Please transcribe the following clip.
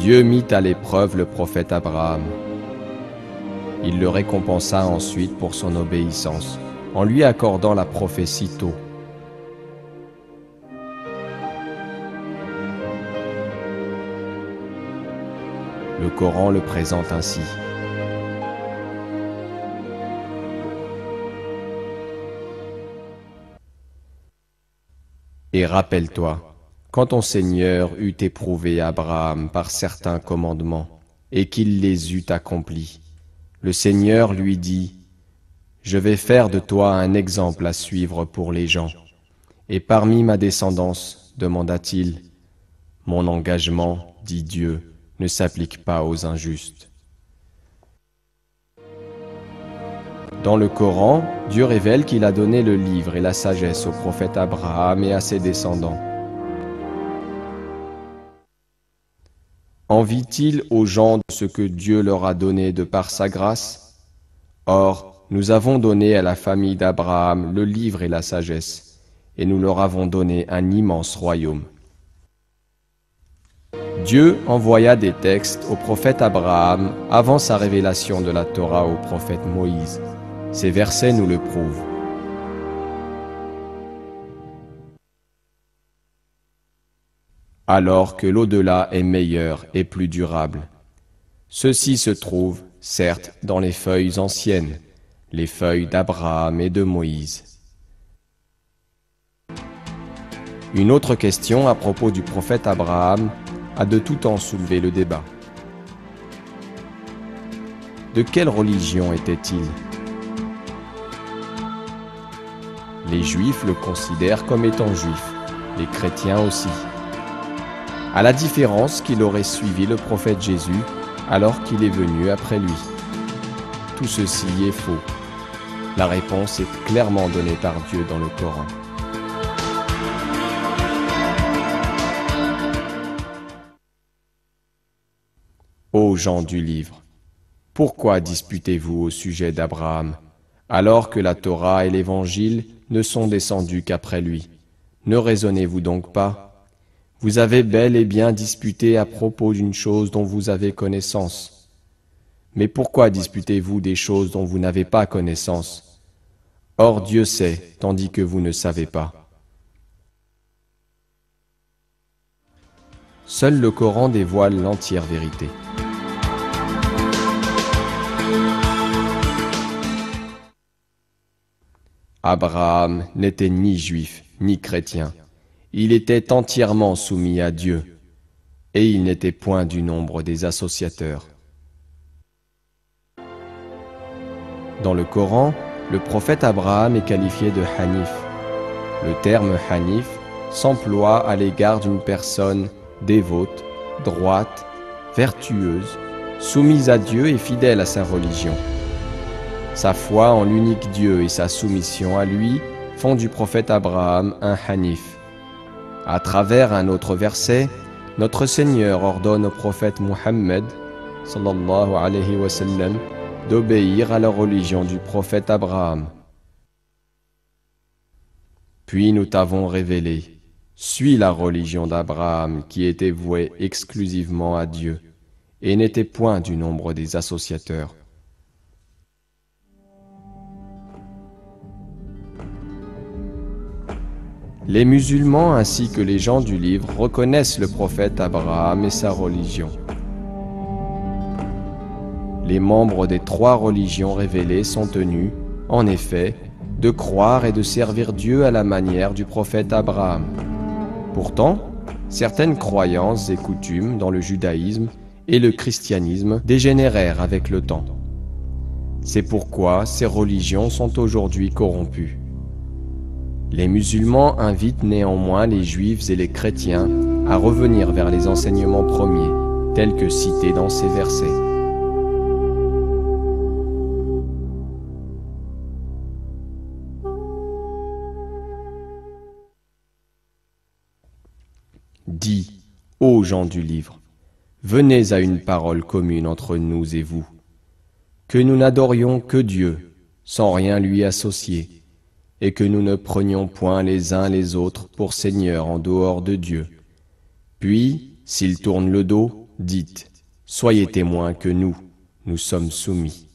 Dieu mit à l'épreuve le prophète Abraham. Il le récompensa ensuite pour son obéissance, en lui accordant la prophétie tôt. Le Coran le présente ainsi. Et rappelle-toi, quand ton Seigneur eut éprouvé Abraham par certains commandements, et qu'il les eut accomplis, le Seigneur lui dit, Je vais faire de toi un exemple à suivre pour les gens. Et parmi ma descendance, demanda-t-il, Mon engagement, dit Dieu, ne s'applique pas aux injustes. Dans le Coran, Dieu révèle qu'il a donné le livre et la sagesse au prophète Abraham et à ses descendants. Envie-t-il aux gens de ce que Dieu leur a donné de par sa grâce? Or, nous avons donné à la famille d'Abraham le livre et la sagesse, et nous leur avons donné un immense royaume. Dieu envoya des textes au prophète Abraham avant sa révélation de la Torah au prophète Moïse. Ces versets nous le prouvent. Alors que l'au-delà est meilleur et plus durable. Ceci se trouve, certes, dans les feuilles anciennes, les feuilles d'Abraham et de Moïse. Une autre question à propos du prophète Abraham a de tout temps soulevé le débat. De quelle religion était-il? Les juifs le considèrent comme étant juif, les chrétiens aussi. À la différence qu'il aurait suivi le prophète Jésus alors qu'il est venu après lui. Tout ceci est faux. La réponse est clairement donnée par Dieu dans le Coran. Ô gens du livre, pourquoi disputez-vous au sujet d'Abraham, alors que la Torah et l'Évangile ne sont descendus qu'après lui? Ne raisonnez-vous donc pas Vous avez bel et bien disputé à propos d'une chose dont vous avez connaissance. Mais pourquoi disputez-vous des choses dont vous n'avez pas connaissance? Or Dieu sait, tandis que vous ne savez pas. Seul le Coran dévoile l'entière vérité. Abraham n'était ni juif ni chrétien. Il était entièrement soumis à Dieu, et il n'était point du nombre des associateurs. Dans le Coran, le prophète Abraham est qualifié de Hanif. Le terme Hanif s'emploie à l'égard d'une personne dévote, droite, vertueuse, soumise à Dieu et fidèle à sa religion. Sa foi en l'unique Dieu et sa soumission à lui font du prophète Abraham un Hanif. À travers un autre verset, notre Seigneur ordonne au prophète Muhammad sallallahu d'obéir à la religion du prophète Abraham. Puis nous t'avons révélé, suis la religion d'Abraham qui était vouée exclusivement à Dieu et n'était point du nombre des associateurs. Les musulmans ainsi que les gens du livre reconnaissent le prophète Abraham et sa religion. Les membres des trois religions révélées sont tenus, en effet, de croire et de servir Dieu à la manière du prophète Abraham. Pourtant, certaines croyances et coutumes dans le judaïsme et le christianisme dégénérèrent avec le temps. C'est pourquoi ces religions sont aujourd'hui corrompues. Les musulmans invitent néanmoins les juifs et les chrétiens à revenir vers les enseignements premiers, tels que cités dans ces versets. Dis, ô gens du livre, venez à une parole commune entre nous et vous, que nous n'adorions que Dieu, sans rien lui associer et que nous ne prenions point les uns les autres pour seigneurs en dehors de Dieu. Puis, s'ils tournent le dos, Dites, soyez témoins que nous, nous sommes soumis.